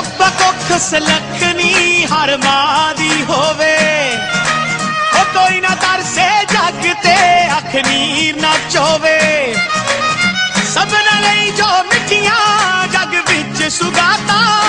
ਰੱਬਾ ਹਰ ਮਾਂ ਦੀ ਹੋਵੇ ਨਾ ਤਰਸੇ ਜੱਗ ਤੇ ਅੱਖ ਨੀਰ ਨਾ ਚੋਵੇ। ਲਈ ਜੋ ਮਿੱਠੀਆਂ ਜੱਗ ਵਿੱਚ ਸੁਗਾਤਾ